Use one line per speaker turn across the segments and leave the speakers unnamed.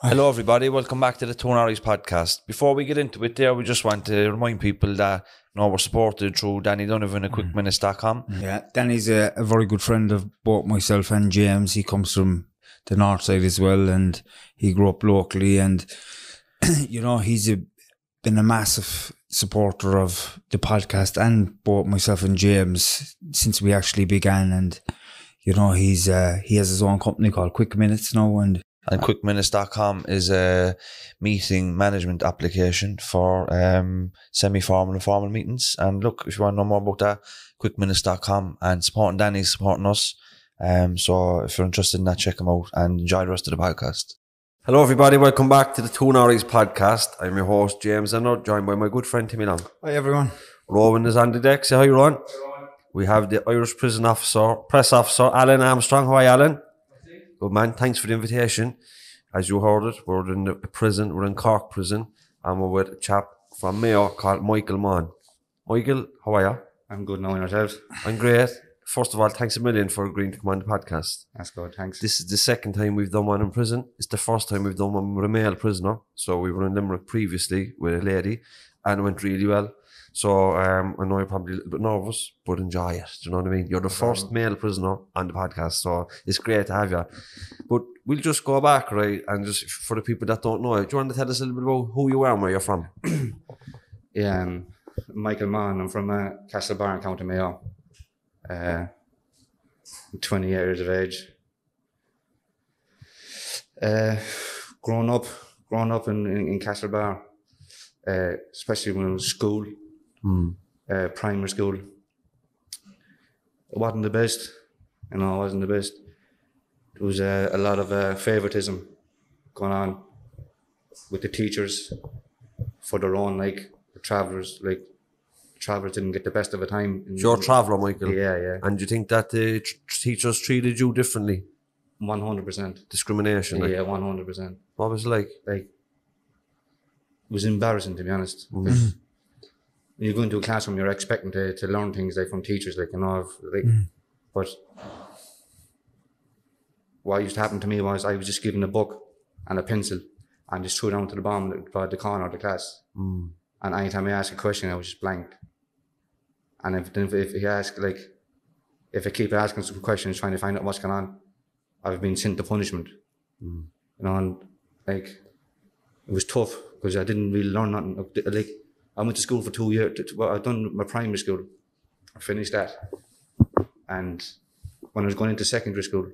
Hello, everybody. Welcome back to the Two Norries podcast. Before we get into it, there, we just want to remind people that you know, we're supported through Danny Donovan at quickminutes.com.
Yeah, Danny's a, a very good friend of both myself and James. He comes from the north side as well, and he grew up locally. And you know, he's a, been a massive supporter of the podcast and both myself and James since we actually began. And you know, he's uh, he has his own company called Quick Minutes now, and
And quickminutes.com is a meeting management application for um, semi formal and formal meetings. And look, if you want to know more about that, quickminutes.com and supporting Danny's supporting us. Um, so if you're interested in that, check them out and enjoy the rest of the podcast.
Hello, everybody. Welcome back to the Two Norries podcast. I'm your host, James Ennis, joined by my good friend Timmy Long.
hi everyone.
Rowan is on the deck. Say hi, Rowan. We have the Irish prison officer, press officer, Alan Armstrong. Hi, Alan. Good man. Thanks for the invitation. As you heard it, we're in the prison. We're in Cork prison, and we're with a chap from Mayo called Michael Maughan. Michael, how are you?
I'm good knowing yourselves.
I'm great. First of all, thanks a million for agreeing to come on the podcast.
That's good, thanks.
This is the second time we've done one in prison. It's the first time we've done one with a male prisoner. So we were in Limerick previously with a lady and it went really well. So um, I know you're probably a little bit nervous, but enjoy it. Do you know what I mean? You're the first male prisoner on the podcast, so it's great to have you. But we'll just go back, right? And just for the people that don't know you, do you want to tell us a little bit about who you are and where you're from?
yeah, um, Michael Maughan. I'm from uh, Castlebar, County Mayo. Uh, I'm 20 years of age. Uh, grown up, grown up in, in, in Castlebar, uh, especially when I was school, uh, primary school. It wasn't the best, you know, it wasn't the best. There was uh, a lot of uh, favoritism going on with the teachers for their own, like, the travellers, like, travellers didn't get the best of a time.
You're a traveller, Michael.
Yeah, yeah.
And you think that the tr- teachers treated you differently?
100%.
Discrimination? Like,
Yeah, 100%.
What was it like?
Like, it was embarrassing, to be honest. When you go into a classroom, you're expecting to, to learn things, like, from teachers, like, you know, like, mm. but what used to happen to me was I was just given a book and a pencil and just threw it down to the bottom of the corner of the class. Mm. And anytime I asked a question, I was just blank. And if if, if he asked like, if I keep asking some questions, trying to find out what's going on, I've been sent to punishment. Mm. You know, and like, it was tough because I didn't really learn nothing. Like, I went to school for two years. Well, I've done my primary school. I finished that, and when I was going into secondary school,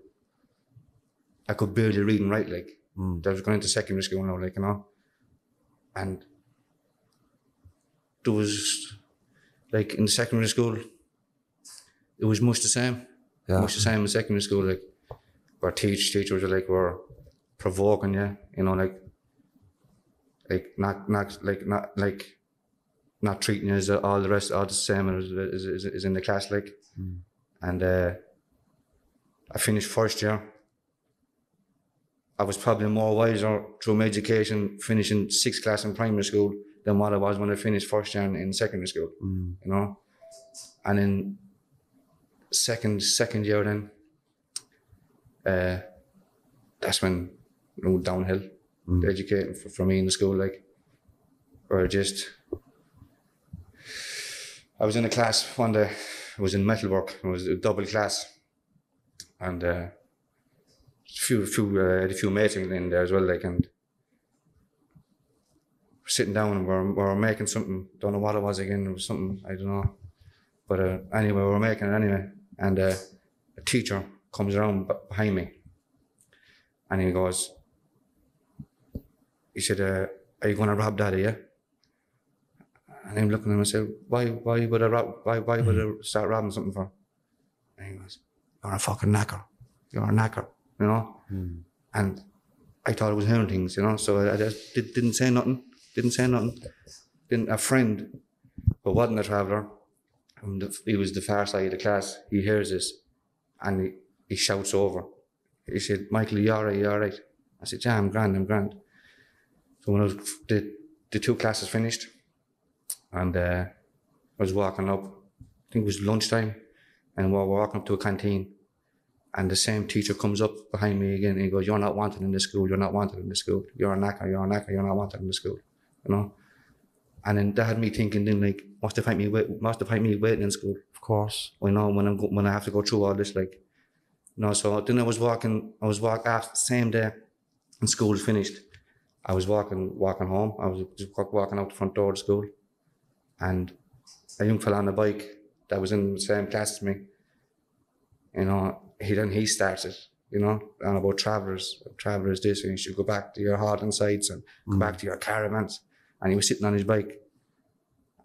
I could barely read and write. Like, hmm. I was going into secondary school now, like you know, and there was like in secondary school, it was much the same.
Yeah.
Much the same in secondary school, like where teach teachers were like were provoking you, you know, like like not not like not like not treating you as all the rest all the same as as, as, as in the class, like. And uh, I finished first year. I was probably more wiser through my education finishing sixth class in primary school than what I was when I finished first year in, in secondary school. You know, and in second second year then, uh, that's when it went downhill. The educating for, for me in the school, like, or just I was in a class one day. I was in metalwork. It was a double class, and uh, few few uh, had a few mates in there as well. Like and we're sitting down and we're, we're making something. Don't know what it was again. It was something I don't know. But uh, anyway, we we're making it anyway. And uh, a teacher comes around behind me, and he goes. He said, uh, "Are you going to rob Daddy? Yeah." And I'm looking at him and said, "Why? Why would I? Why? Why would I mm. start robbing something for?" And he goes, "You're a fucking knacker. You're a knacker." You know. Mm. And I thought I was hearing things, you know. So I, just did, didn't say nothing. Didn't say nothing. Then a friend, who wasn't a traveller, he was the far side of the class. He hears this, and he, he shouts over. He said, "Michael, you all right? You all right?" I said, "Yeah, I'm grand. I'm grand." So when I was the the two classes finished, and uh, I was walking up. I think it was lunchtime, and we're walking up to a canteen, And the same teacher comes up behind me again and he goes, You're not wanted in this school, you're not wanted in this school, you're a knacker, you're a knacker, you're not wanted in the school. You know? And then that had me thinking then like, what's the point me wait what's the point me waiting in school?
Of course.
You know, when I'm go, when I have to go through all this, like you know, so then I was walking I was walk after the same day and school was finished. I was walking walking home. I was just walking out the front door of school and a young fella on a bike that was in the same class as me, you know, he then he started, you know, on about travellers, travellers this, and you should go back to your hard sites and go mm. back to your caravans. And he was sitting on his bike.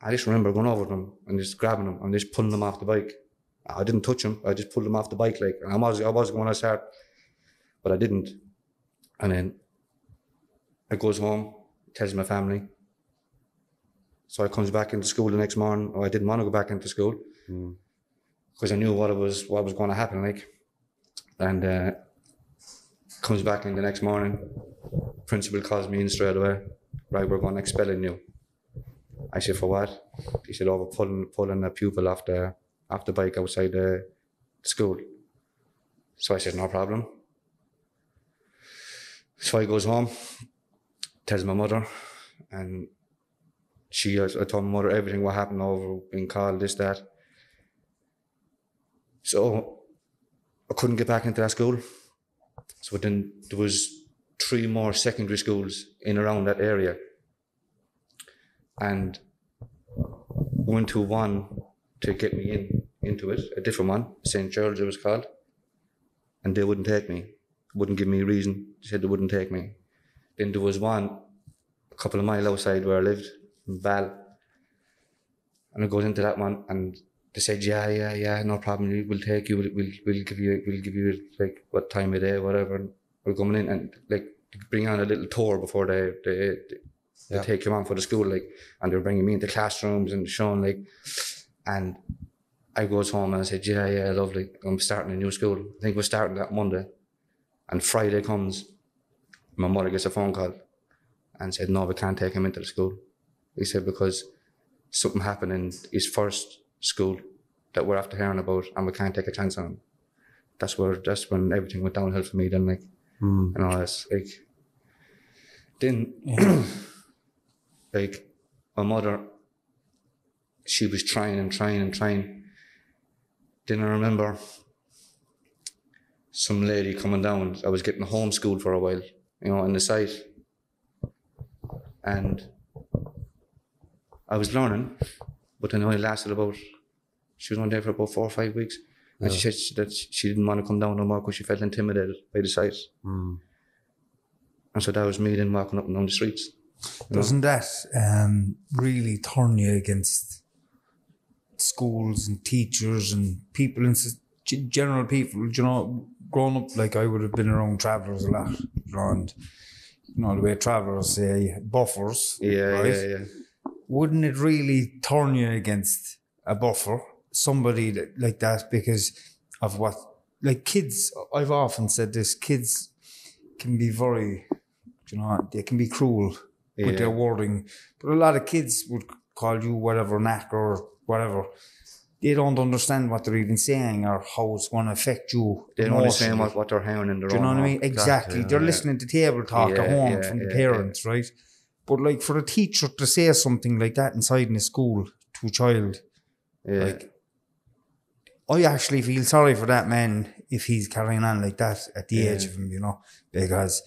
I just remember going over to him and just grabbing him and just pulling him off the bike. I didn't touch him. I just pulled him off the bike, like, and I was, I was going to start, but I didn't. And then I goes home, tells my family. So I comes back into school the next morning. Oh, I didn't want to go back into school because I knew what it was, what was going to happen, like. And uh, comes back in the next morning. Principal calls me in straight away. Right, we're going to expelling you. I said, for what? He said, over pulling, pulling a pupil off the, off the bike outside the school. So I said, no problem. So I goes home, tells my mother, and she, I told my mother everything what happened over being called, this, that. So I couldn't get back into that school. So then there was three more secondary schools in around that area. And went to one to get me in into it, a different one, St. George it was called. And they wouldn't take me, wouldn't give me a reason, They said they wouldn't take me. Then there was one a couple of mile outside where I lived, Val. And I goes into that one and they said, Yeah, yeah, yeah, no problem, we- we'll take you, we'll, we'll, we'll give you we'll give you like what time of day, whatever. And we're coming in and like bring on a little tour before they they, they, they
Yeah.
take you on for the school, like and they're bringing me into classrooms and showing like and I goes home and I said, Yeah, yeah, lovely. I'm starting a new school. I think we're starting that Monday. And Friday comes, my mother gets a phone call and said, No, we can't take him into the school. He said, Because something happened in his first school that we're after hearing about and we can't take a chance on him. That's where that's when everything went downhill for me then like
Mm.
and all that's like then like my mother she was trying and trying and trying. Then I remember some lady coming down. I was getting homeschooled for a while, you know, on the site. And I was learning, but then it only lasted about, she was on there for about four or five weeks. And she said she- that she didn't want to come down no more because she felt intimidated by the site.
Mm.
And so that was me then walking up and down the streets.
Doesn't that um, really turn you against schools and teachers and people and g- general people? You know, growing up, like I would have been around travellers a lot, know, and you know the way travellers say buffers.
Yeah,
right?
yeah, yeah.
Wouldn't it really turn you against a buffer, somebody that, like that, because of what, like kids? I've often said this: kids can be very, you know, they can be cruel with their wording. But a lot of kids would call you whatever knack or whatever. They don't understand what they're even saying or how it's going to affect you.
They don't understand what, what they're hearing in their
Do you know what I mean? Exactly. They're
yeah.
listening to table talk
Yeah,
at home
yeah,
from the
yeah,
parents, right? But like for a teacher to say something like that inside in a school to a child,
Yeah.
like I actually feel sorry for that man if he's carrying on like that at the age of him, you know, because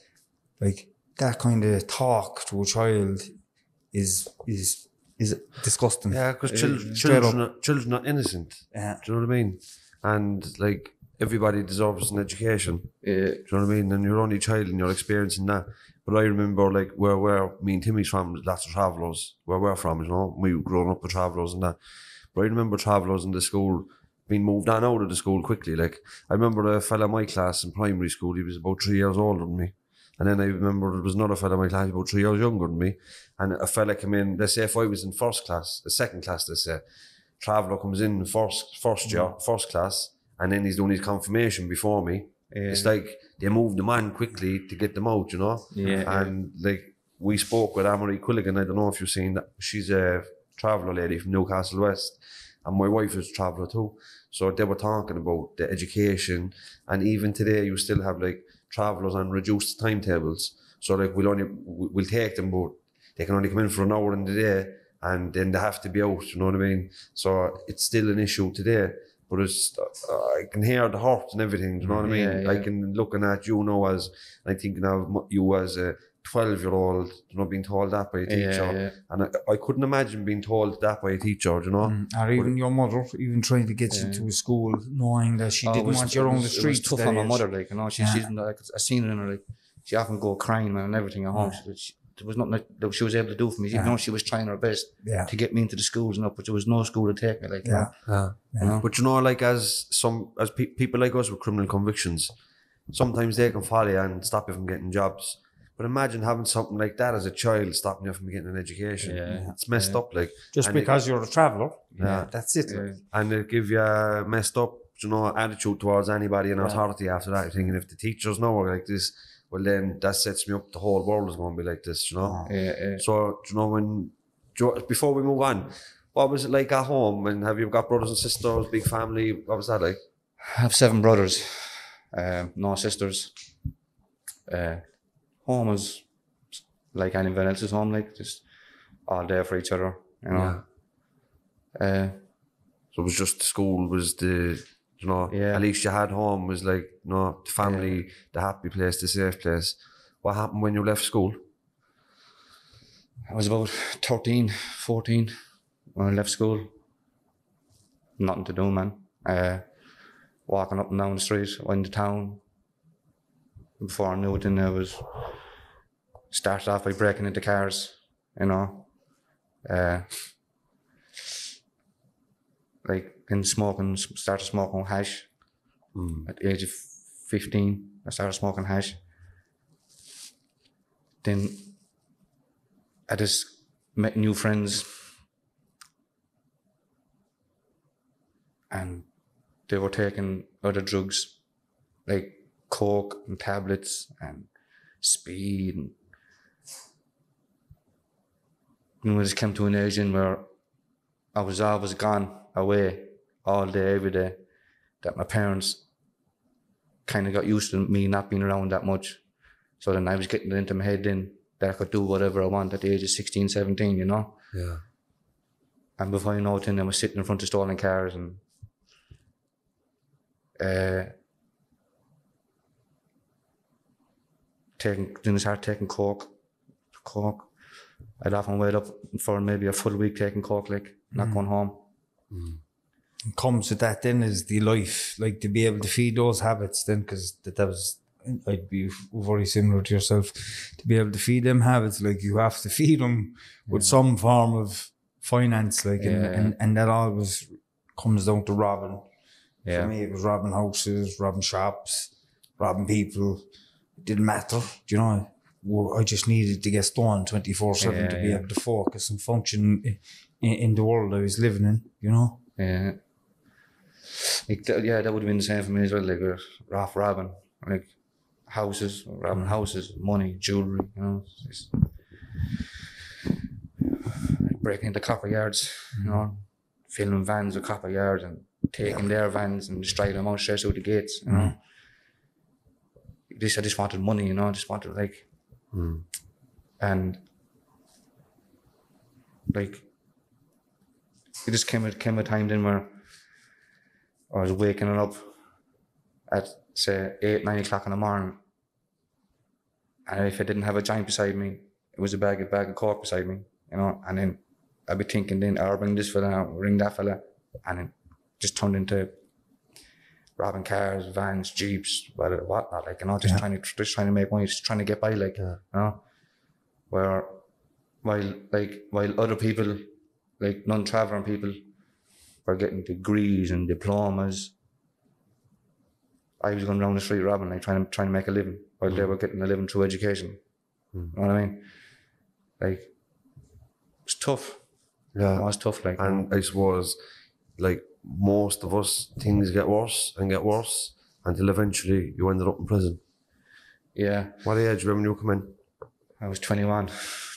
like that kind of talk to a child is is is disgusting.
Yeah, because uh,
straight
children, are, children are innocent.
Yeah.
Do you know what I mean? And like everybody deserves an education.
yeah.
Do you know what I mean? And you're only a child and you're experiencing that. But I remember like where where me and Timmy's from, lots of travellers, where we're from, you know, we grown up with travellers and that. But I remember travellers in the school being moved on out of the school quickly. Like I remember a fella in my class in primary school, he was about three years older than me. And then I remember there was another fella in my class about three years younger than me. And a fella came in, let's say if I was in first class, the second class, let's say, traveller comes in first first year, mm. first class, and then he's doing his confirmation before me. It's like they moved the man quickly to get them out, you know?
Yeah, yeah.
And like we spoke with Amory Quilligan, I don't know if you've seen that. She's a traveller lady from Newcastle West. and my wife is a traveller too. So they were talking about the education, and even today you still have like travellers on reduced timetables. So like we'll only we'll take them, but they can only come in for an hour in the day, and then they have to be out. You know what I mean? So it's still an issue today. But it's, uh, I can hear the hurt and everything. Do you know what I mean?
Yeah, yeah.
I can looking at you now as I thinking of m- you as a twelve year old, you know, being told that by a teacher,
Yeah, yeah.
and I, I couldn't imagine being told that by a teacher. You know,
Mm, Or even your mother, even trying to get you
Yeah.
to a school, knowing that she
Oh,
didn't
was-
want you
it
around the streets.
It was tough on my mother, like you know. She,
Yeah.
she's like I seen her in her like she often go crying man, and everything at home. She, she, there was nothing that- that she was able to do for me, even
Yeah.
though she was trying her best
Yeah.
to get me into the schools and up, but there was no school to take me. Like you
Yeah.
know, you know?
But you know, like as some as pe- people like us with criminal convictions, sometimes they can follow you and stop you from getting jobs. But imagine having something like that as a child stopping you from getting an education.
Yeah.
It's messed
Yeah.
up, like
Just
And it-
because you're a traveller.
Yeah.
That's it.
Yeah.
like.
and it give you a messed up, you know, attitude towards anybody in authority after that. You're thinking if the teachers know are like this, well then that sets me up. The whole world is going to be like this, you know.
Yeah, yeah.
So do you know when do you- before we move on, what was it like at home? And have you got brothers and sisters, big family? What was that like?
I have seven brothers, um, no sisters. Uh, home was like anyone else's home, like just all there for each other, you know. Uh,
So it was just the school was the you know
Yeah.
at least you had home was like you know the family, the happy place, the safe place. What happened when you left school?
I was about 13, 14 when I left school. Nothing to do, man. Uh, walking up and down the street, went to town. Before I knew it, then I was started off by breaking into cars, you know. Uh, like Hmm. then smoking, started smoking hash at the age of 15. I started smoking hash. Then I just met new friends and er they were taking other drugs like coke and tablets and speed and know, I just came to an age where I was always gone away all day, every day, that my parents kind of got used to me not being around that much. So then I was getting it into my head then that I could do whatever I want at the age of 16, 17, you know?
Yeah.
And before you know it, then I was sitting in front of stolen cars and uh, taking, then I started taking coke, coke. I'd often wait up for maybe a full week taking coke, like not going home.
Comes with that then is the life, like to be able to feed those habits then, because that, that was, I'd be very similar to yourself, to be able to feed them habits, like you have to feed them with some form of finance, like, and,
Yeah.
and, and that always comes down to robbing.
Yeah.
For me, it was robbing houses, robbing shops, robbing people. It didn't matter, do you know? I just needed to get stoned 24 7 to be
yeah.
able to focus and function in, in the world I was living in, you know?
Yeah. Like, yeah, that would have been the same for me as well. Like, uh, rough robbing, like houses, robbing mm. houses, money, jewelry, you know. Just, breaking into copper yards, you know, mm. filling vans with copper yards and taking their vans and just driving them out straight out the gates, you know. Mm. This, I just wanted money, you know, I just wanted, like, and like, it just came, a- came a time then where I was waking up at say eight, nine o'clock in the morning. And if I didn't have a joint beside me, it was a bag of bag of coke beside me, you know, and then I'd be thinking then I'll ring this fella, I'll ring that fella, and then just turned into robbing cars, vans, jeeps, whatever, whatnot, like, you know, just trying to just trying to make money, just trying to get by, like, you know. Where while like while other people, like non traveling people, were getting degrees and diplomas. I was going around the street robbing, like trying to trying to make a living, while they were getting a living through education. You know what I mean? Like it's tough.
Yeah, It
was tough. Like
And I suppose, like most of us, things get worse and get worse until eventually you ended up in prison.
yeah,
What age when you come in?
I was 21,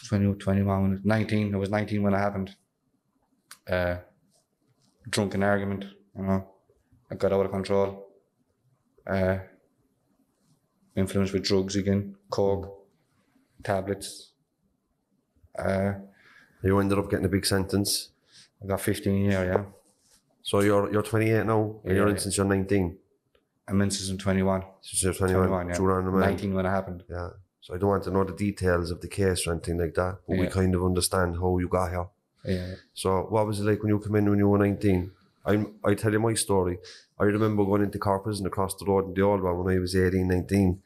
20, 21, when I was 19. I was 19 when it happened. Uh, drunken argument, you know. I got out of control. Uh, influenced with drugs again, coke, tablets. Uh,
You ended up getting a big sentence.
I got 15 year, yeah.
So you're you're 28 now, and you're in
Yeah.
since you're 19.
I'm in season 21.
Since you're 21,
21, yeah.
you were on the
19 when it happened.
Yeah. So I don't want to know the details of the case or anything like that, but we kind of understand how you got here.
Yeah.
So what was it like when you came in when you were 19? I I tell you my story. I remember going into Cork prison across the road in the old one when I was 18, 19.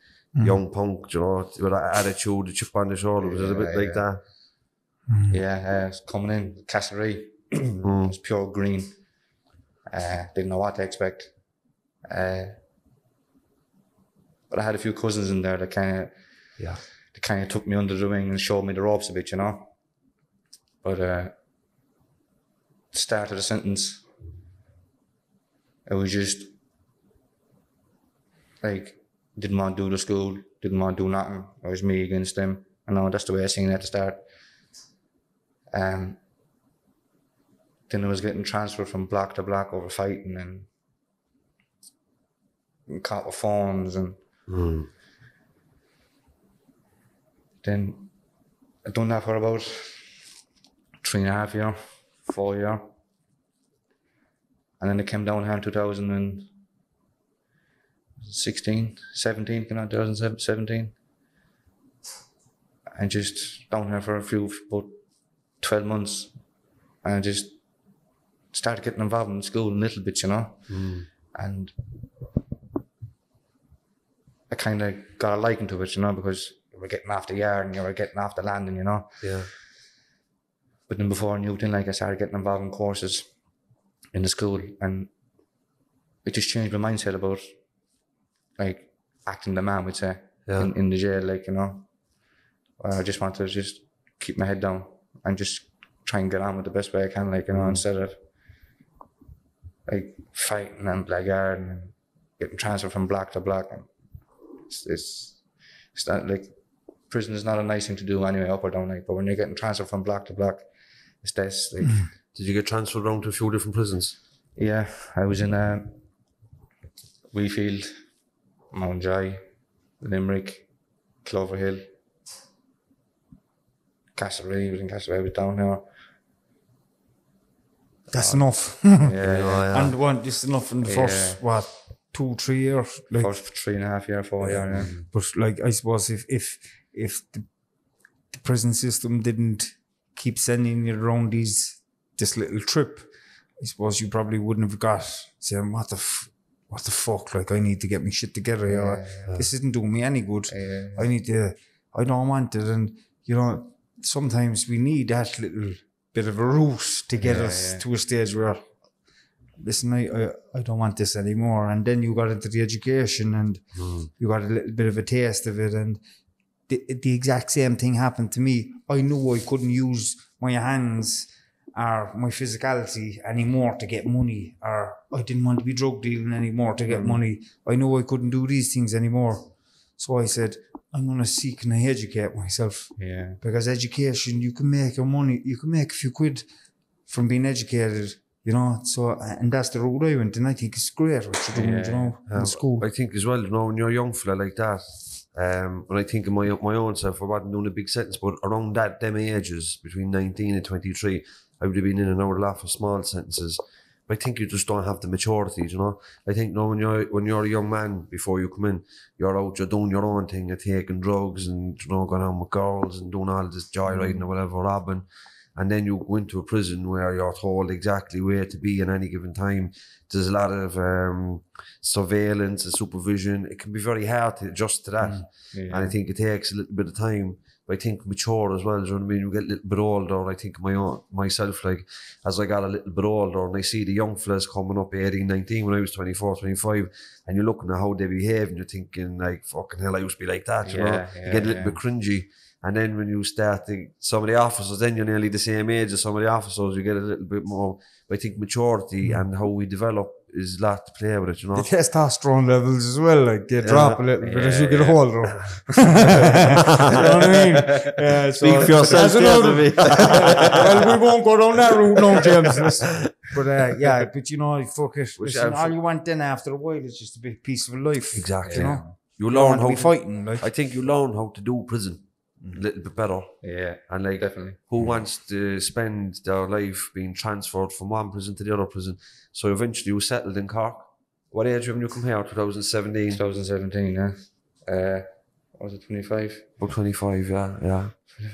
Young punk, you know, with that attitude, the chip on the shoulder, was it a bit
Yeah,
like that?
Yeah, uh, it's coming in, Castlerea.
Mm.
it was pure green. Uh, didn't know what to expect. Uh, but I had a few cousins in there that kind of,
Yeah.
they kind of took me under the wing and showed me the ropes a bit, you know. But uh, start of the sentence, it was just like didn't want to do the school, didn't want to do nothing. It was me against them. I know that's the way I seen it at the start. Um, then I was getting transferred from block to block over fighting and, and caught with phones and
Mm.
then I done that for about three and a half year, four year. And then it came down here in 2016, 17, came out 2017. And just down here for a few, about 12 months. And I just started getting involved in school a little bit, you know.
Mm.
And I kind of got a liking to it, you know, because you were getting off the yard and you were getting off the landing, you know.
Yeah.
But then before I knew it, like I started getting involved in courses in the school and it just changed my mindset about like acting the man would say
Yeah.
in, in the jail, like, you know. Uh, I just want to just keep my head down and just try and get on with the best way I can, like, you know, mm-hmm. instead of like fighting and blackguard and getting transferred from block to block and it's, it's, it's not like prison is not a nice thing to do anyway, up or down, like, but when you're getting transferred from block to block, it's this, like, mm.
Did you get transferred around to a few different prisons?
yeah, I was in uh, Wheatfield, Mountjoy, Limerick, Cloverhill, Castlerea, was in Castlerea, was down here.
That's uh, enough.
Yeah, yeah.
yeah.
and one, just enough in the first,
Yeah.
what, two, three years? Like,
First three and a half year, four year, yeah. Mm.
But like I suppose if if if the, the prison system didn't keep sending you around these this little trip, I suppose you probably wouldn't have got saying what the f- what the fuck like I need to get my shit together here. This isn't doing me any good.
Yeah.
I need to I don't want it and you know sometimes we need that little bit of a route to get
Yeah,
us
yeah.
to a stage where listen I, I I don't want this anymore and then you got into the education and hmm. you got a little bit of a taste of it and the, the exact same thing happened to me. I knew I couldn't use my hands or my physicality anymore to get money or I didn't want to be drug dealing anymore to get money. I knew I couldn't do these things anymore. So I said I'm going to seek and I educate myself.
Yeah.
because education you can make your money you can make a few quid from being educated you know? So and that's the route I went and I think it's great what you're doing you know
Um,
in school.
I think as well, you know, when you're a young fella like that, um, when I think of my my own self, I wasn't doing a big sentence, but around that them ages, between 19 and 23, I would have been in and out a lot for small sentences. But I think you just don't have the maturity, you know. I think you know, when you're when you're a young man before you come in, you're out, you're doing your own thing, you're taking drugs and you know going on with girls and doing all this joyriding or whatever, robbing. And then you go into a prison where you're told exactly where to be at any given time. There's a lot of um, surveillance and supervision. It can be very hard to adjust to that.
Yeah.
And I think it takes a little bit of time. But I think mature as well. Do you know what I mean? You get a little bit older. I think my own, myself, like, as I got a little bit older and I see the young fellas coming up 18, 19 when I was 24, 25, and you're looking at how they behave and you're thinking, like, fucking hell, I used to be like that, you know?
Yeah,
you get a little
yeah.
bit cringy. And then when you start to, some of the officers, then you're nearly the same age as some of the officers, you get a little bit more, I think, maturity and how we develop is a lot to play with it, you know.
The testosterone levels as well, like they drop a little bit as you get
Yeah.
older. you know what I mean? Yeah, so
Speak for yourself,
another- well, we won't go down that route no, James. Listen. But uh, yeah, but you know, fuck it. Listen, all you want then after a while is just a bit peaceful life.
Exactly.
You know,
You
you
learn
to
how
be
to,
fighting. Like,
I think you learn how to do prison a little bit better.
Yeah,
And like
definitely.
who wants to spend their life being transferred from one prison to the other prison? So eventually you settled in Cork. What age when you come here? 2017?
2017, yeah. Uh, what was it 25?
About 25, yeah, yeah.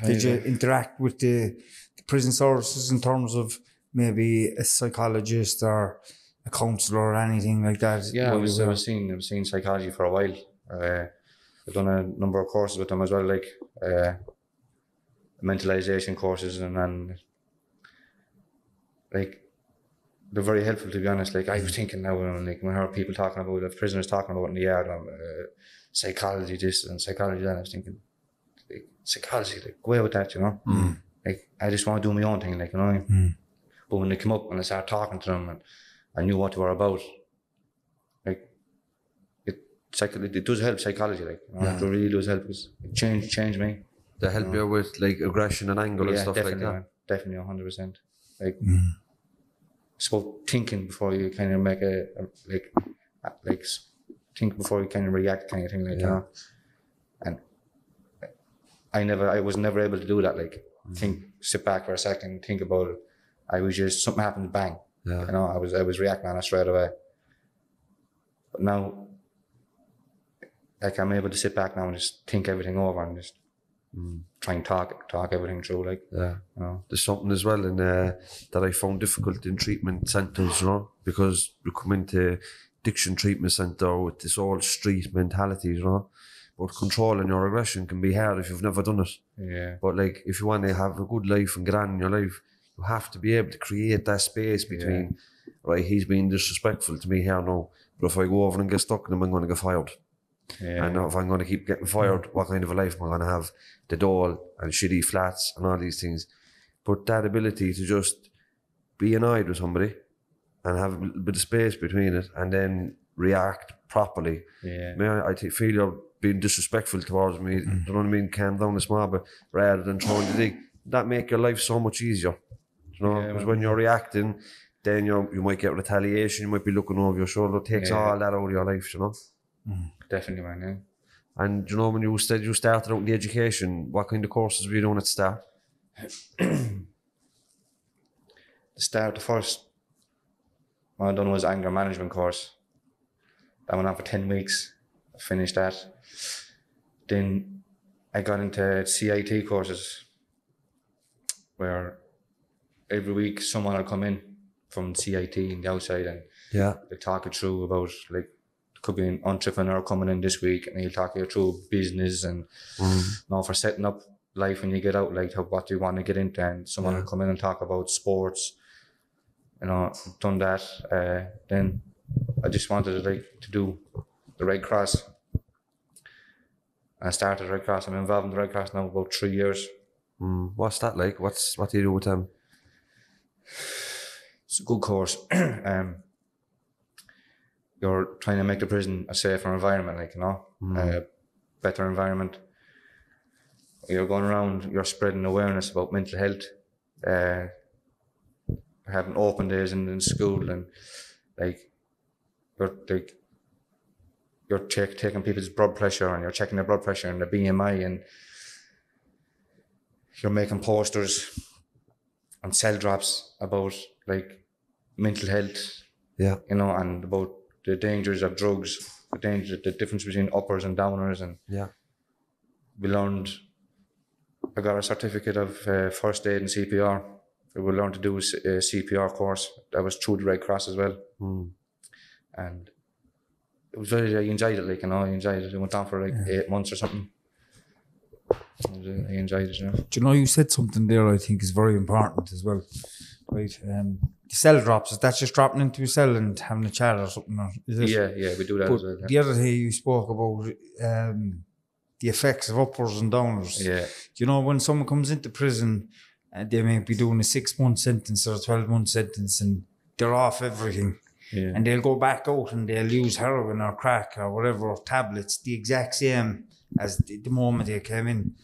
did you interact with the, the prison services in terms of maybe a psychologist or a counsellor or anything like that?
Yeah, I was, I was seeing, I was seeing psychology for a while. Uh, I've done a number of courses with them as well, like uh, mentalization courses, and then like they're very helpful to be honest. Like I was thinking now, when, like when I heard people talking about the prisoners talking about in the yard, um, uh, psychology this and psychology that, I was thinking, like, psychology, like go away with that, you know. Like I just want to do my own thing, like you know. But when they come up and I started talking to them and I knew what they were about, it it does help psychology, like you know, it really does help us. It changed changed me.
They help you with like aggression and anger and stuff like that.
man. definitely, hundred percent. Like mm. it's about thinking before you kind of make a, a like a- like think before you kind of react, kind of thing, like you know. And I never, I was never able to do that. Like mm. think, sit back for a second, think about it. I was just something happened, bang.
Yeah.
You know, I was I was reacting on it straight away. But now, like I'm able to sit back now and just think everything over and just try and talk talk everything through. Like
Yeah.
you know,
There's something as well in uh, that I found difficult in treatment centres, you know, because you come into addiction treatment centre with this all street mentality, you know. But controlling your aggression can be hard if you've never done it.
yeah,
But like, if you want to have a good life and get on in your life, you have to be able to create that space between, right? He's being disrespectful to me here now, but if I go over and get stuck, then I'm going to get fired.
Yeah,
And if I'm going to keep getting fired, mm. what kind of a life am I going to have? The dole and shitty flats and all these things. But that ability to just be annoyed with somebody and have a bit of space between it and then react properly.
yeah,
May I, I feel you're being disrespectful towards me. Do You know what I mean? Calm down a small bit rather than throwing the dig. That make your life so much easier. You know, because
man.
when you're reacting, then you you might get retaliation. You might be looking over your shoulder. It takes
Yeah.
all that out of your life. You know. Mm.
Definitely, man. Yeah.
And you know, when you said you started out in the education, what kind of courses were you doing at the start?
the start, the first one I done was anger management course. That went on for ten weeks. I finished that. Then I got into CIT courses, where every week someone will come in from CIT in the outside and
Yeah.
they talk it through about like could be an entrepreneur coming in this week and he'll talk you through business and you know, for setting up life when you get out, like what do you want to get into and someone will come in and talk about sports. You know, done that. Uh, then I just wanted to like to do the Red Cross. I started Red Cross. I'm involved in the Red Cross now about three years.
Mm. What's that like? What's what do you do with them?
It's a good course. um, you're trying to make the prison a safer environment, like you know, a better environment. You're going around, you're spreading awareness about mental health, uh, having open days in, in school, and like you're like you're check, taking people's blood pressure and you're checking their blood pressure and their BMI, and you're making posters and cell drops about like mental health,
Yeah.
you know, and about the dangers of drugs, the danger, the difference between uppers and downers, and
Yeah.
we learned. I got a certificate of uh, first aid and CPR. We learned to do a CPR course. That was through the Red Cross as well,
Mm.
and it was very. I enjoyed it, like you know, I enjoyed it. It went on for like eight months or something. Uh, I enjoyed it, you know.
Do you know you said something there? I think is very important as well. Right, um, the cell drops. Is that just dropping into a cell and having a chat or something? Or is?
Yeah, yeah, we do that
But
as well. yeah.
the other day you spoke about um, the effects of uppers and downers.
Yeah,
You know, when someone comes into prison and they may be doing a six month sentence or a 12 month sentence and they're off everything.
Yeah.
and they'll go back out and they'll use heroin or crack or whatever or tablets, the exact same as the, the moment they came in,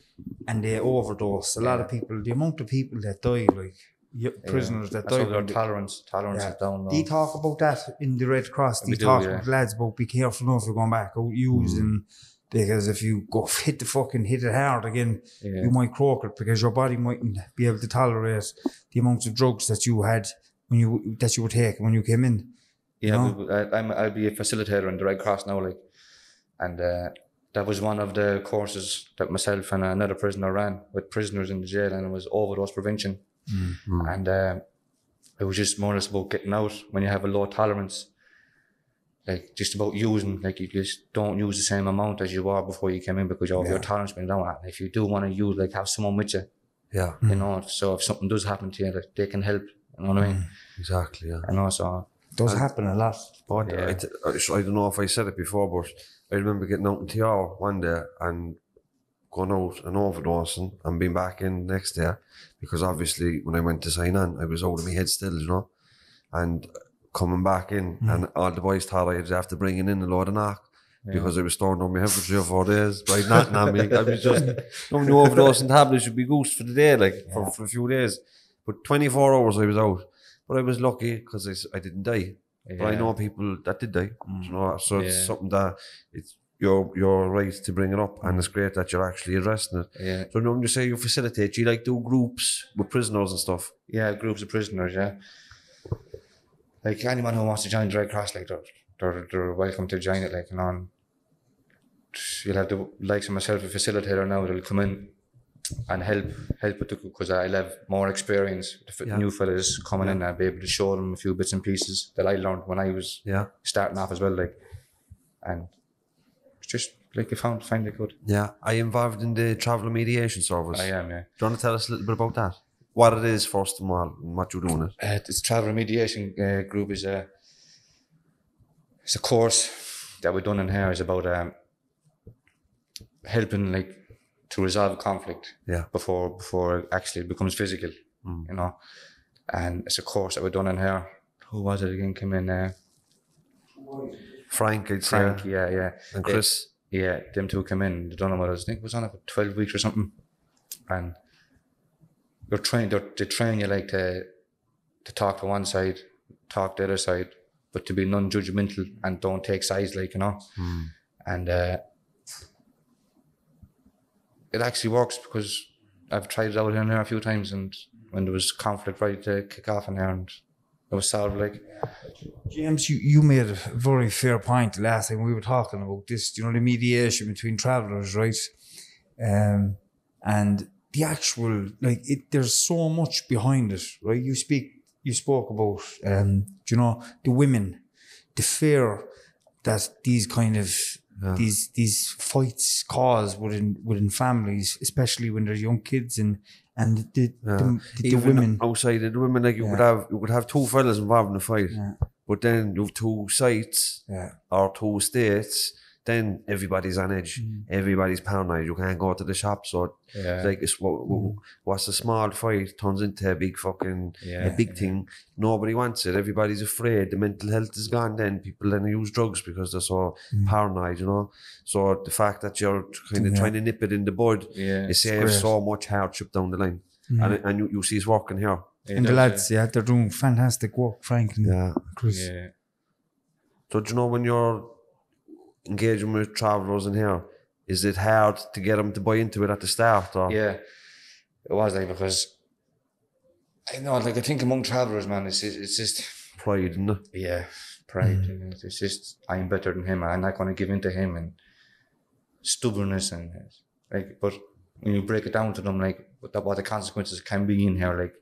and they overdose. A lot of people, the amount of people that die, like y- prisoners that
That's why
die.
their tolerance, tolerance
Yeah.
is down.
Do you
now.
talk about that in the Red Cross?
We
you
do,
talk
yeah. Mm.
about lads about be careful now if you're going back out using because if you go hit the fucking hit it hard again,
Yeah.
you might croak it because your body mightn't be able to tolerate the amounts of drugs that you had when you that you were taking when you came in.
Yeah,
No?
we- I, I'm, I'll be a facilitator in the Red Cross now, like, and uh, that was one of the courses that myself and another prisoner ran with prisoners in the jail, and it was overdose prevention. And uh, it was just more or less about getting out when you have a low tolerance, like just about using, like you just don't use the same amount as you were before you came in because your, your tolerance been down. And if you do want to use, like have someone with you,
Yeah,
you know, so if something does happen to you, that they can help. You know what I mean?
exactly. Yeah.
I And also,
does happen a lot.
But
Yeah.
I, th- I s- I don't know if I said it before, but I remember getting out in TR one day and going out and overdosing and being back in the next day because obviously when I went to sign on, I was out of my head still, you know, and coming back in hmm. and all the boys thought I'd have to bring in a load of knock. Because I was storing on my head for three or four days, right? Not on me. I was just, when you overdosing tablets, you'd be goosed for the day, like for, for a few days. But 24 hours I was out. But I was lucky because I, I didn't die. But I know people that did die. You mm. know, so it's something that it's you're you're right to bring it up, and it's great that you're actually addressing it.
yeah.
So when you say you facilitate, you like do groups with prisoners and stuff.
Yeah, groups of prisoners, yeah. Like anyone who wants to join the Red Cross, like they're, they're, they're welcome to join it, like, you know. You'll have the likes of myself, a facilitator now, that'll come in and help help with the because I'll have more experience. The f
Yeah.
new fellas coming in, I'll be able to show them a few bits and pieces that I learned when I was
Yeah,
starting off as well, like. And just like I found find it good.
yeah. I involved in the travel mediation service.
I am, yeah.
Do you want to tell us a little bit about that? What it is first of all, and what you're doing it.
Uh, this travel mediation uh, group is a it's a course that we've done in here is about um, helping like to resolve a conflict
Yeah.
before before it actually becomes physical,
Mm.
you know. And it's a course that we've done in here. Who was it again? Came in uh,
Frank, I'd say,
Frank, yeah, yeah,
and Chris.
yeah. Them two came in. They done it with us. I think it was on for twelve weeks or something. And they're trying, They're, they train you like to to talk to one side, talk the other side, but to be non-judgmental and don't take sides, like you know. And uh, it actually works because I've tried it out here and there a few times, and when there was conflict ready to kick off in there, and it was solved. Like,
James, you, you made a very fair point last time we were talking about this, you know, the mediation between travellers, right? Um, and the actual, like, it, there's so much behind it, right? You speak, you spoke about, um, you know, the women, the fear that these kind of, these, these fights cause within, within families, especially when there's young kids and, and the, the, the, the women.
outside of the women, like you would
Yeah.
have, you would have two fellas involved in a fight,
Yeah.
but then you have two sites
Yeah.
or two states. Then everybody's on edge.
Mm.
Everybody's paranoid. You can't go to the shop. So
yeah,
it's like it's what,
Mm.
what's a small fight turns into a big fucking
Yeah.
a big thing. Nobody wants it. Everybody's afraid. The mental health is gone. Then people then use drugs because they're so
Mm.
paranoid. You know. So the fact that you're kind of
Yeah.
trying to nip it in the bud,
yeah.
it saves so much hardship down the line.
Mm.
And, and you, you see it's working here.
It
and the
does,
lads, yeah, they're doing fantastic work, Frank and
Yeah.
Chris.
Yeah.
So do you know when you're engaging with travellers in here, is it hard to get them to buy into it at the start? Or?
Yeah, it was like because I know, like I think among travelers, man, it's just, it's just
Pride, isn't it?
yeah, pride. Mm. know, It's just I'm better than him. I'm not going to give in to him, and stubbornness and like. But when you break it down to them, like what the, what the consequences can be in here, like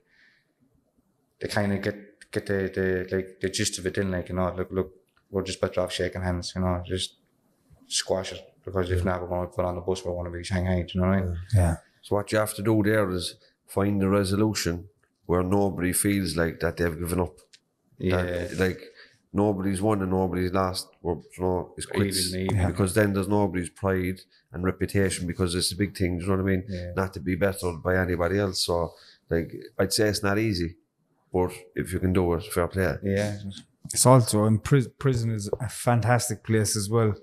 they kind of get get the, the like the gist of it in, like you know, look look, we're just better off shaking hands, you know, just squash it because if not, we're going to put on the bus, we're going to be Shanghai, do you know what I mean?
Yeah.
So what you have to do there is find a resolution where nobody feels like that they've given up.
Yeah.
That, like nobody's won and nobody's lost. Or, you know, it's quits.
Even, even.
Because then there's nobody's pride and reputation because it's a big thing, do you know what I mean?
Yeah.
Not to be bettered by anybody else. So like I'd say it's not easy. But if you can do it, fair play.
Yeah.
it's also in pri- prison is a fantastic place as well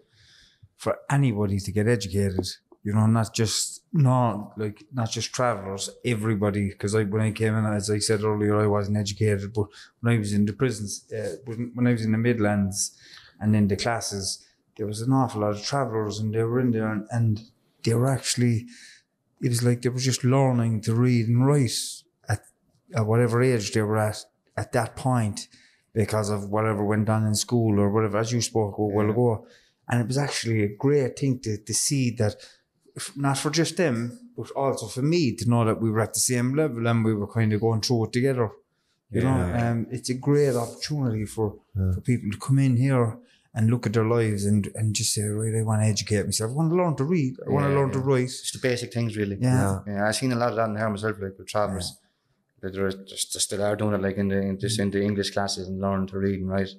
for anybody to get educated. You know, not just not like not just travelers, everybody. Because I, when I came in, as I said earlier, I wasn't educated, but when I was in the prisons, uh, when I was in the Midlands and in the classes, there was an awful lot of travelers, and they were in there, and, and they were actually. It was like they were just learning to read and write at, at whatever age they were at at that point because of whatever went on in school or whatever, as you spoke a while ago. And it was actually a great thing to, to see that, f- not for just them, but also for me to know that we were at the same level and we were kind of going through it together. You know, um, it's a great opportunity for, for people to come in here and look at their lives and, and just say, right, I want to educate myself. I want to learn to read. I want to
Yeah,
learn to write.
It's the basic things, really.
Yeah.
Yeah, I've seen a lot of that in here myself, like with travellers. That they're just they still are doing it, like in the in, just in the English classes and learning to read and write.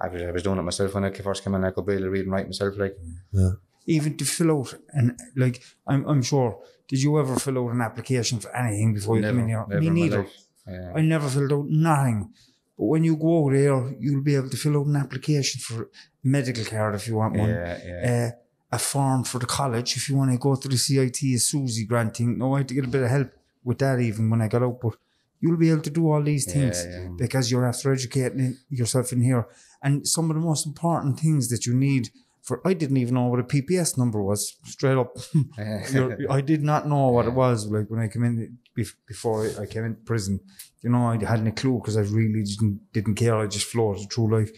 I was, I was doing it myself when I first came in. I could barely read and write myself. Like, yeah.
even to fill out and like I'm I'm sure. Did you ever fill out an application for anything before you
never,
come in here?
never
Me neither.
Yeah.
I never filled out nothing. But when you go over there, you'll be able to fill out an application for a medical card if you want one.
yeah, yeah.
Uh, a form for the college if you want to go to the CIT, a SUSI grant thing. No, I had to get a bit of help with that even when I got out. But you'll be able to do all these things
Yeah, yeah.
because you're after educating yourself in here. And some of the most important things that you need for, I didn't even know what a PPS number was, straight up. I did not know what it was like when I came in before I came into prison. You know, I hadn't a clue because I really didn't, didn't care. I just floated through life.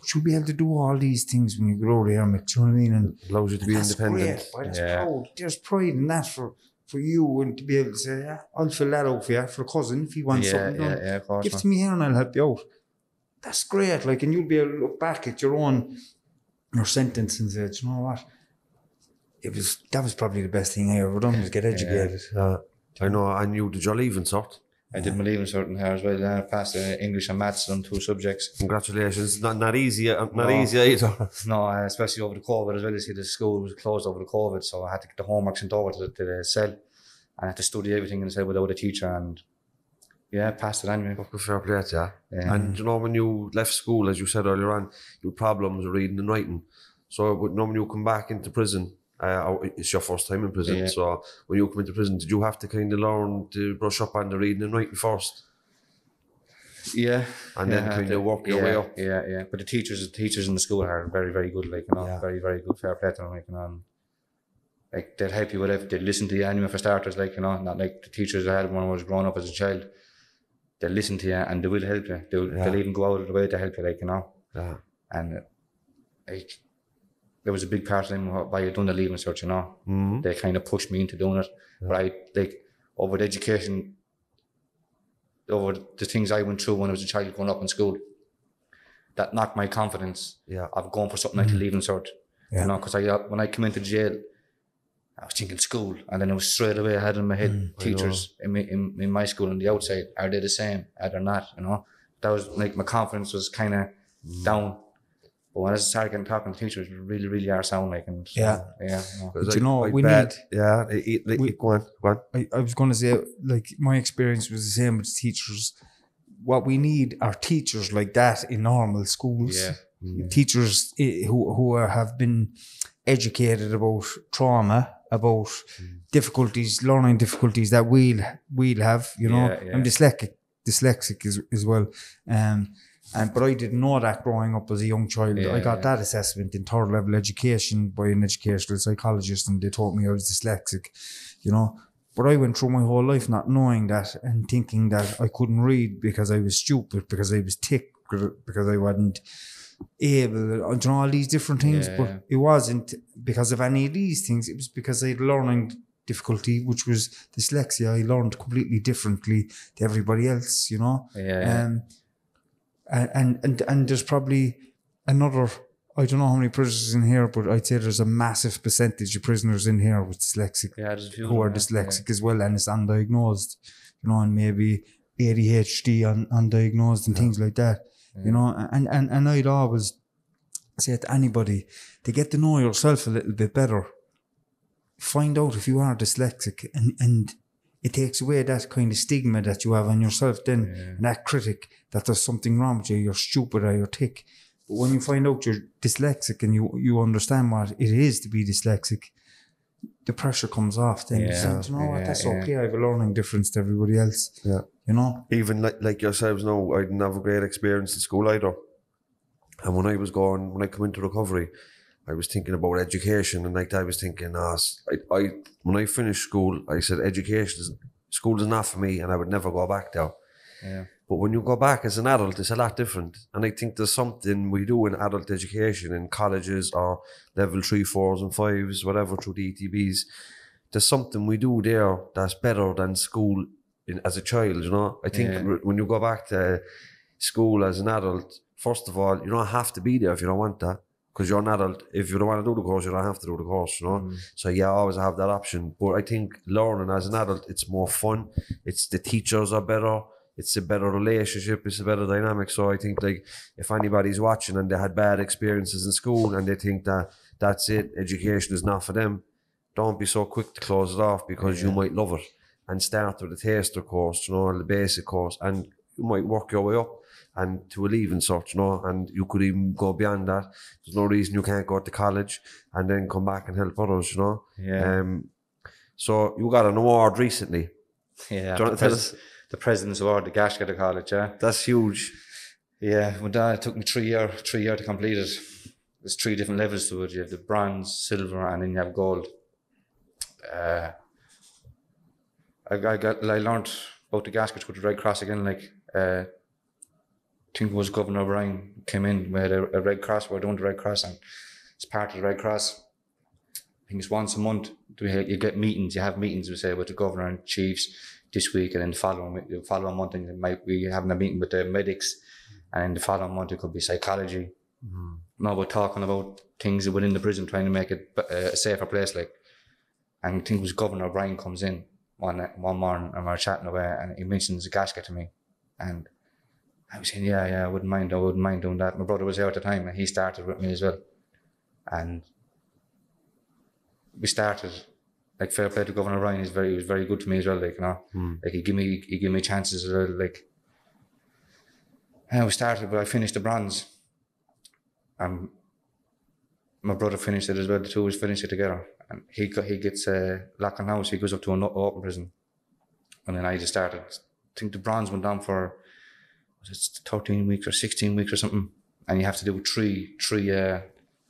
But you'll be able to do all these things when you grow there, Mick. Do you know what I mean? And it
Allows you to be independent.
Great,
Yeah.
proud. There's pride in that for, for you and to be able to say, yeah, I'll fill that out for you for a cousin if he wants
yeah,
something
yeah,
done.
yeah, of course.
Give
man.
to me here and I'll help you out. That's great. Like, and you'll be able to look back at your own your sentence and say, "Do you know what? It was that was probably the best thing I ever done was get educated.
Yeah. I know, I knew the Jolly even sort.
I did my leaving certain here as well. I passed uh, English and maths on two subjects.
Congratulations. Not, not easy, uh, not
No.
easy either.
No, uh, especially over the COVID as well. You see, the school was closed over the COVID, so I had to get the homework sent over to the, to the cell, and I had to study everything in the cell without a teacher. And yeah, passed it anyway.
Fucking fair play to you.
Yeah.
And you know, when you left school, as you said earlier on, your problems were reading and writing. So but now when you come back into prison, uh, oh, it's your first time in prison.
Yeah.
So when you come into prison, did you have to kind of learn to brush up on the reading and writing first?
Yeah,
And
yeah,
then kind of work your
yeah,
way up.
Yeah, yeah. But the teachers, the teachers in the school are very, very good. Like you know,
Yeah.
very, very good. Fair play to them. Like you know, and, like they'd help you with everything. They'd listen to you anyway for starters. Like you know, not like the teachers I had when I was growing up as a child. They'll listen to you and they will help you. They'll,
Yeah.
they'll even go out of the way to help you. Like you know,
Yeah.
and like there was a big part of them wh- why you done the leaving cert. You know,
Mhm.
they kind of pushed me into doing it. But I like over the education, over the things I went through when I was a child growing up in school, that knocked my confidence
Yeah.
of going for something like the leaving cert.
Yeah.
You know, because I uh, when I came into jail, I was thinking school, and then it was straight away I had in my head mm.
I
teachers in my, in, in my school and the outside are they the same? Are they not? You know, that was like my confidence was kind of mm. down. But when I started getting talking to teachers, we really, really are sound like and
Yeah.
yeah. You know.
It's
you know,
like
we
bad.
need-
Yeah. It, it, like,
we-
go on. Go on.
I, I was going to say, like, my experience was the same with teachers. What we need are teachers like that in normal schools.
Yeah. Mm.
Teachers eh, who, who are, have been educated about trauma, about difficulties, learning difficulties that we'll, we'll have, you know.
Yeah, yeah.
I'm dyslexic, dyslexic as, as well. Um, and, but I didn't know that growing up as a young child.
Yeah,
I got that assessment in third level education by an educational psychologist and they told me I was dyslexic, you know. But I went through my whole life not knowing that and thinking that I couldn't read because I was stupid, because I was thick, because I wasn't able, uh, you know, all these different things.
Yeah,
but
yeah.
it wasn't because of any of these things. It was because I had learning difficulty, which was dyslexia. I learned completely differently to everybody else, you know.
Yeah, yeah.
Um, and, and and and there's probably another. I don't know how many prisoners in here, but I'd say there's a massive percentage of prisoners in here with dyslexic
Yeah, there's a few.
who are
them, yeah.
dyslexic as well, and it's undiagnosed, you know, and maybe ADHD un, undiagnosed and things like that, you know. And and and I'd always say to anybody to get to know yourself a little bit better, find out if you are dyslexic and and it takes away that kind of stigma that you have on yourself then, and that critic that there's something wrong with you, you're stupid or you're thick. But when you find out you're dyslexic and you, you understand what it is to be dyslexic, the pressure comes off. Then you
Yeah,
say, you know what, that's
yeah.
okay. I have a learning difference to everybody else.
Yeah.
You know?
even like, like yourselves know, I didn't have a great experience in school either. And when I was going, when I come into recovery, I was thinking about education and like I was thinking, ah, s- I, I when I finished school, I said education is school is not for me, and I would never go back there.
Yeah.
But when you go back as an adult, it's a lot different. And I think there's something we do in adult education in colleges or level three, fours, and fives, whatever, through the ETBs. There's something we do there that's better than school in, as a child, you know? I think
Yeah.
when you go back to school as an adult, first of all, you don't have to be there if you don't want that. Because you're an adult. If you don't want to do the course, you don't have to do the course, you know?
Mm.
So yeah, I always have that option. But I think learning as an adult, it's more fun. It's the teachers are better. It's a better relationship. It's a better dynamic. So I think like if anybody's watching and they had bad experiences in school and they think that that's it, education is not for them, don't be so quick to close it off because you might love it and start with the taster course, you know, the basic course, and you might work your way up and to a leaving cert, you know, and you could even go beyond that. There's no reason you can't go to college and then come back and help others, you know.
Yeah.
Um, so you got an award recently.
yeah.
Do you want to tell us?
The President's Award, the Gaisce of College, yeah.
That's huge.
Yeah, well, that it took me three year, three year to complete it. There's three different levels to it. You have the bronze, silver, and then you have gold. Uh, I, I got, I learned about the gaskets with the Red Cross again. Like, uh, I think it was Governor O'Brien came in. We had a, a Red Cross. We're doing the Red Cross, and it's part of the Red Cross. I think it's once a month. We You get meetings. You have meetings. We say with the governor and chiefs this week, and then the following week- the following month, and might be having a meeting with the medics, and then the following month it could be psychology. Now we're talking about things within the prison, trying to make it uh, a safer place. Like, and I think it was Governor O'Brien comes in one one morning, and we're chatting away, and he mentions the Gaisce to me, and I was saying, yeah, yeah, I wouldn't mind, I wouldn't mind doing that. My brother was there at the time, and he started with me as well, and we started. Like fair play to Governor Ryan, he's very he was very good to me as well. Like you know, like he give me he give me chances as well. Like, and we started, but I finished the bronze. And my brother finished it as well. The two of us finished it together, and he got he gets uh, lock and house. He goes up to an open prison, and then I just started. I think the bronze went down for was it thirteen weeks or sixteen weeks or something, and you have to do three three uh,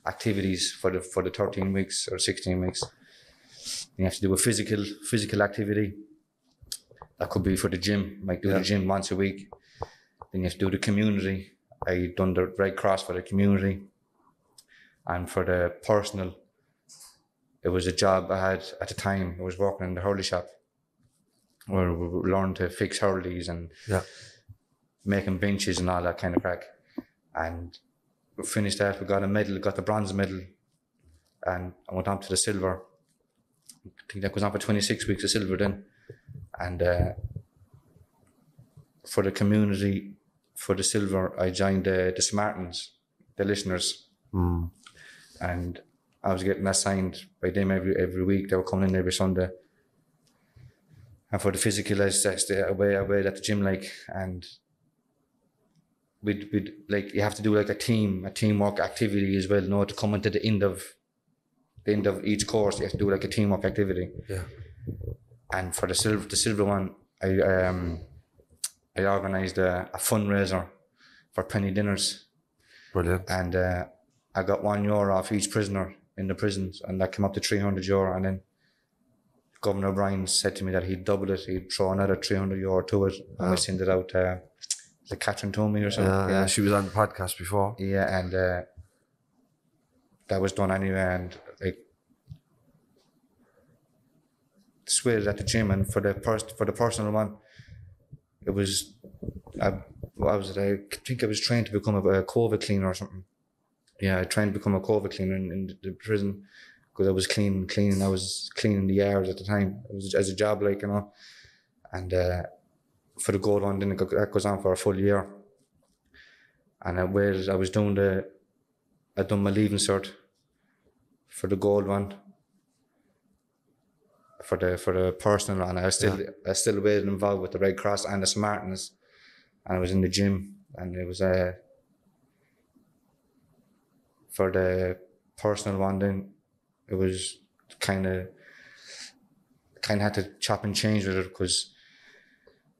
activities for the for the thirteen weeks or sixteen weeks. You have to do a physical physical activity. That could be for the gym. Might do
Yeah.
the gym once a week. Then you have to do the community. I done the Red Cross for the community, and for the personal. It was a job I had at the time. I was working in the hurley shop, where we learned to fix hurleys and
Yeah.
making benches and all that kind of crack. And we finished that. We got a medal, got the bronze medal, and I went on to the silver. I think that goes on for 26 weeks of silver then. And uh, for the community, for the silver, I joined uh, the Samaritans, the listeners.
Mm.
And I was getting assigned by them every every week. They were coming in every Sunday. And for the physical, I stay stay away, away at the gym, like, and we'd, we'd, like, you have to do like a team, a teamwork activity as well, you know, to come into the end of, the end of each course, you have to do like a teamwork activity.
Yeah.
And for the silver, the silver one, I, um, I organised a, a fundraiser for penny dinners
Brilliant.
and uh, I got one euro off each prisoner in the prisons, and that came up to 300 euro. And then Governor O'Brien said to me that he'd double it, he'd throw another 300 euro to it, and we send it out to the Catherine Twomey or something.
Yeah, yeah, she was on the podcast before.
Yeah, and uh, that was done anyway, and like sweated at the gym, and for the pers- for the personal one, it was I, what was? I think I was trying to become a, a COVID cleaner or something. Yeah, I trained to become a COVID cleaner in, in the prison because I was clean, cleaning. I was cleaning the yards at the time. It was as a job, like you know, and uh, for the gold one, then it that goes on for a full year. And I, whereas I was doing the, I done my leaving cert for the gold one. For the for the personal and I was still I was still way involved with the Red Cross and the Samaritans. And I was in the gym and it was uh, for the personal one then it was kind of kind of had to chop and change with it because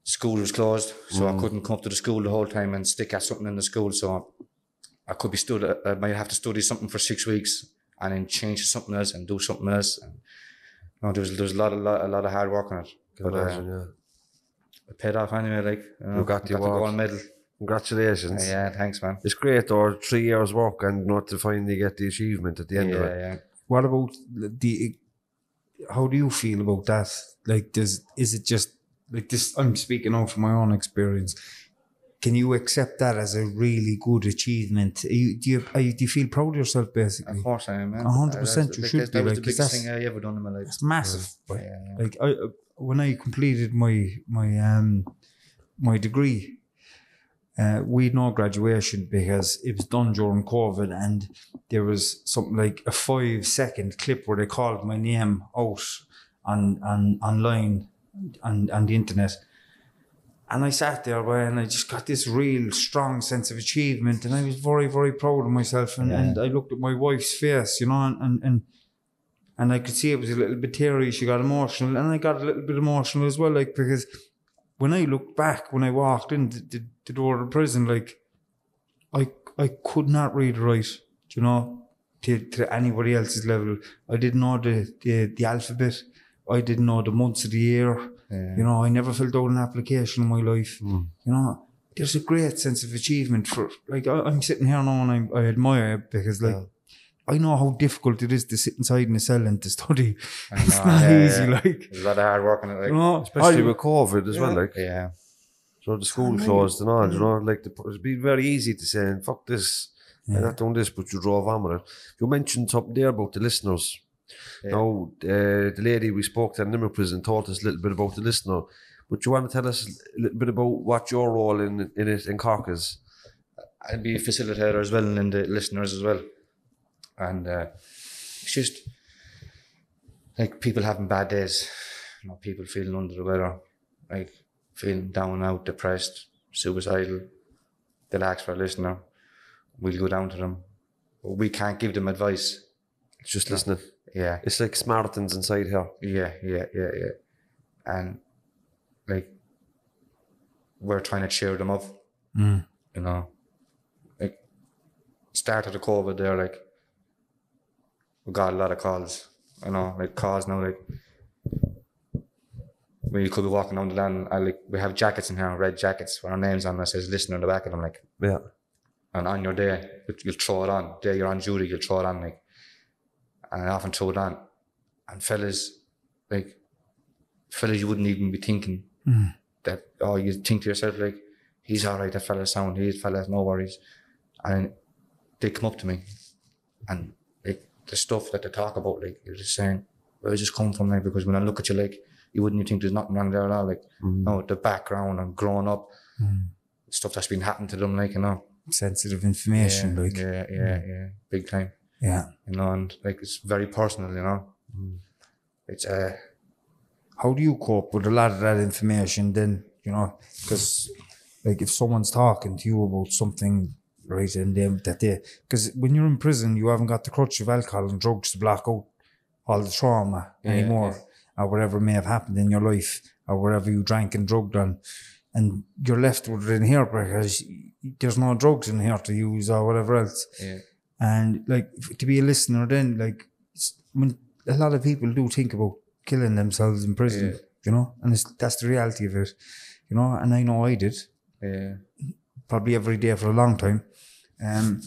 school was closed so I couldn't come up to the school the whole time and stick at something in the school. So I could be stud I might have to study something for six weeks and then change to something else and do something else. And no, there was there was a lot of lot, a lot of hard work on it
Can
but uh,
imagine, yeah.
it paid off anyway like you, know,
You got the
got the gold medal
Congratulations.
yeah thanks man
It's great, or three years work and not to finally get the achievement at the end
yeah
of it.
yeah
What about the? How do you feel about that? Like, does is it just like this? I'm speaking out from my own experience. Can you accept that as a really good achievement? Are you, do you are you, do you feel proud of yourself basically?
Of course I am,
hundred percent. you should be,
That was
like,
the biggest thing I ever done in my life.
It's massive. Like,
Yeah, yeah.
like I, when I completed my my um my degree, uh, we had no graduation because it was done during COVID, and there was something like a five second clip where they called my name out on on online on on the internet. And I sat there boy, and I just got this real strong sense of achievement, and I was very, very proud of myself. And, and I looked at my wife's face, you know, and, and, and and I could see it was a little bit teary. She got emotional, and I got a little bit emotional as well, like because when I looked back, when I walked in the, the, the door of the prison, like I I could not read right, you know, to, to anybody else's level. I didn't know the, the the alphabet. I didn't know the months of the year. You know, I never filled out an application in my life. Hmm. You know, there's a great sense of achievement for like I, I'm sitting here now and I, I admire it because like. I know how difficult it is to sit inside in a cell and to study.
I
It's not
yeah,
easy,
yeah.
like
There's a lot of hard work on it. Like,
you know.
Especially
I-
with COVID as well, like
yeah,
so the school closed and all, you know, like the, it'd be very easy to say, fuck this, I'm not doing this, but you drove on with it. You mentioned something there about the listeners. Now, uh, the lady we spoke to in Limerick prison told us a little bit about the listener, but you want to tell us a little bit about what your role in in it in Cork is?
I'd be a facilitator as well and the listeners as well. And uh, it's just like people having bad days, you know, people feeling under the weather, like feeling down and out, depressed, suicidal. They'll ask for a listener. We'll go down to them. But we can't give them advice.
It's just listening.
Yeah.
It's like Samaritans inside here.
Yeah, yeah, yeah, yeah. And like we're trying to cheer them up.
Mm.
You know. Like start of the COVID there, like we got a lot of calls. You know, like calls now like we could be walking down the land, I like we have jackets in here, red jackets with our names on. It says listener on the back of them, like
Yeah.
and on your day, you- you'll throw it on. Day you're on duty, you'll throw it on, like, and I often throw it on. And fellas, like, fellas, you wouldn't even be thinking mm. that. Oh, you think to yourself like, he's all right. That fella's sound. He's fella's no worries. And they come up to me, and like the stuff that they talk about, like you're just saying, where's this come from? Like, because when I look at you, like, you wouldn't even think there's nothing wrong there at all. Like, mm. no, the background and growing up, mm. stuff that's been happening to them, like you know
sensitive information,
yeah,
like
yeah, yeah, yeah, big time.
Yeah.
You know, and like it's very personal. You know, it's uh,
How do you cope with a lot of that information? Then you know, because like if someone's talking to you about something, right, and then that they, because when you're in prison, you haven't got the crutch of alcohol and drugs to block out all the trauma anymore, or whatever may have happened in your life, or wherever you drank and drugged on. And you're left with it in here because there's no drugs in here to use or whatever else.
yeah,
And like to be a listener, then like when a lot of people do think about killing themselves in prison,
Yeah.
you know, and it's, that's the reality of it, you know. And I know I did
yeah,
probably every day for a long time. Um,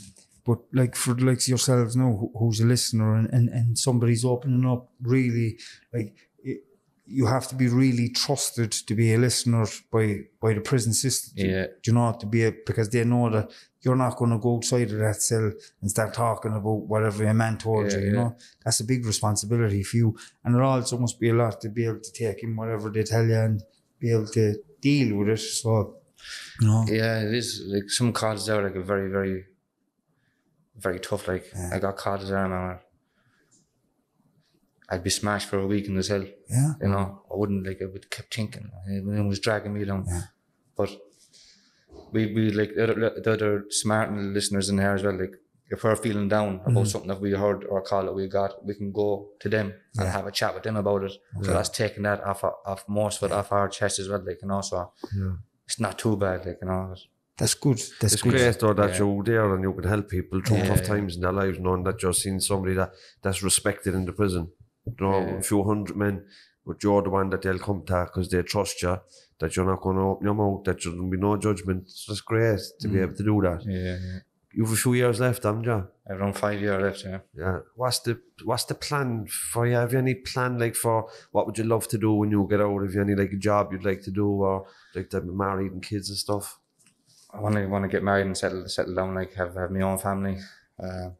but like for the likes of yourselves now, who, who's a listener and, and, and somebody's opening up, really like it, you have to be really trusted to be a listener by by the prison system.
Yeah.
Do you know to be a, because they know that you're not going to go outside of that cell and start talking about whatever a man told
Yeah,
you. You
yeah.
know that's a big responsibility for you, and it also must be a lot to be able to take in whatever they tell you and be able to deal with it. So, you know,
yeah. It is like some cards there like a very, very, very tough. Like I got cards there, man. I'd be smashed for a week in the cell.
Yeah.
You know, I wouldn't like. I would kept thinking. It was dragging me down.
Yeah.
But we we like the other, the other smart listeners in there as well. Like if we're feeling down about mm-hmm. something that we heard or a call that we got, we can go to them and have a chat with them about it. So that's taking that off off most of it off our chest as well. Like you know, so
Yeah.
it's not too bad. Like you know.
That's good. That's
It's
good.
great though that
Yeah.
you're there and you can help people through
Yeah,
tough times in their lives, knowing that you're seeing somebody that that's respected in the prison. You know,
Yeah.
a few hundred men, but you're the one that they'll come to because they trust you, that you're not going to open your mouth, that there'll be no judgment. It's just great to be able to do that.
Yeah, yeah.
You've a few years left, haven't you?
Around five years left. Yeah.
Yeah. What's the What's the plan for you? Have you any plan like for what would you love to do when you get out? Have you any like a job you'd like to do or like to be married and kids and stuff?
I want to want to get married and settle settle down. Like have have my own family. Uh,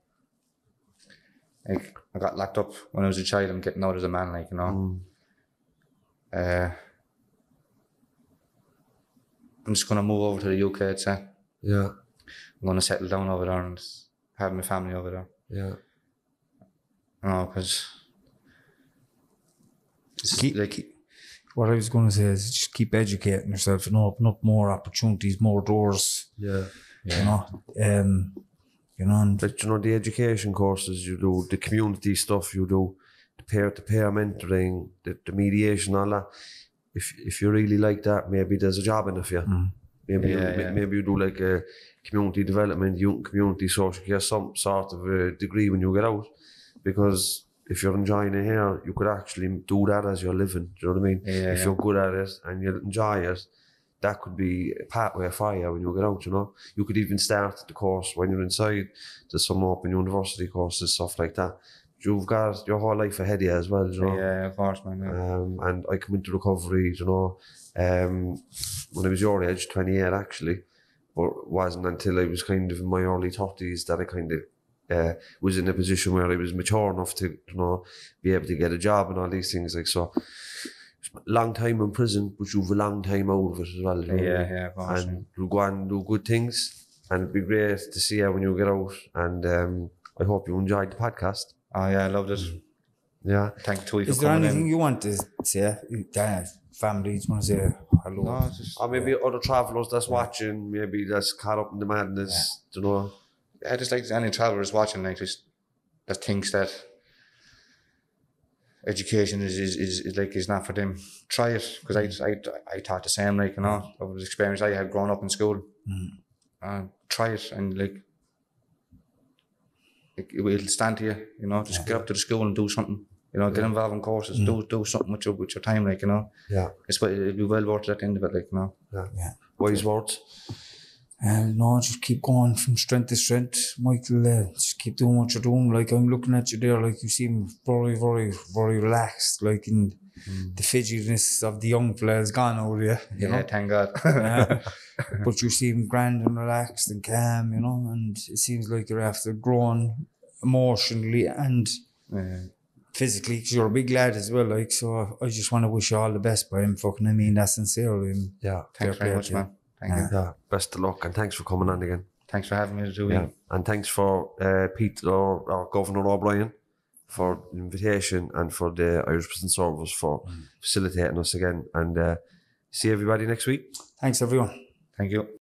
like I got locked up when I was a child. I'm getting out as a man. Like you know.
Mm.
Uh, I'm just gonna move over to the UK. I'd say
Yeah.
I'm gonna settle down over there and have my family over there.
Yeah.
You know, because it's
Keep-
like
What I was going to say is just keep educating yourself and open up more opportunities, more doors.
Yeah.
You know, um, you know, and
Like, you know, the education courses you do, the community stuff you do, the peer-to-peer mentoring, the, the mediation, all that. If if you really like that, maybe there's a job in it for you.
Mm.
Maybe
Yeah,
you,
yeah.
maybe you do like a community development, youth community social care, some sort of a degree when you get out. Because if you're enjoying it here, you could actually do that as you're living. Do you know what I mean?
Yeah,
if
yeah.
you're good at it and you enjoy it, that could be a pathway for you when you get out, you know. You could even start the course when you're inside. There's some open university courses, stuff like that. You've got your whole life ahead of you as well, you know.
yeah, of course, man. Yeah.
Um, and I come into recovery, you know, um, when I was your age, 28 actually, but it wasn't until I was kind of in my early 30s that I kind of uh, was in a position where I was mature enough to, you know, be able to get a job and all these things. Like, so, long time in prison, but you've a long time out of it as well. you know
yeah, yeah, of course.
and you'll go and do good things, and it'd be great to see you when you get out. And um, I hope you enjoyed the podcast.
Oh yeah, I loved it.
Yeah.
Thank you, Tui, for
is there
coming
anything
in.
you want to say? Uh, family, you want to say hello?
No, just,
Or maybe other travellers that's watching, maybe that's caught up in the madness, you know.
I just like any travellers watching, like just that thinks that education is is, is, is like is not for them. Try it because I, I I thought the same, like you know, of the experience I had growing up in school.
Mm.
Uh, try it and like it, it will stand to you, you know. Just get up to the school and do something. You know, get involved in courses, do do something with your with your time, like you know.
Yeah.
It's what it'll be well worth it at the end of it, like you know.
Yeah, wise words.
And no, just keep going from strength to strength, Michael. Uh, just keep doing what you're doing. Like I'm looking at you there, like you seem very, very, very relaxed. Like in the fidgetiness of the young fella is gone over you. You
yeah,
know,
thank God.
Yeah. but you seem grand and relaxed and calm. You know, and it seems like you're after growing emotionally and
yeah.
physically. Cause you're a big lad as well. Like so, I just want to wish you all the best. By him, fucking, I mean that sincerely. And
Yeah.
Thanks
Fair
very much, man. Thank you.
Yeah. Best of luck and thanks for coming on again.
Thanks for having me, Dewey.
Yeah. And thanks for uh, Pete or, or Governor O'Brien for the invitation and for the Irish Prison Service for facilitating us again. And uh, see everybody next week.
thanks, everyone.
Thank you.